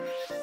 you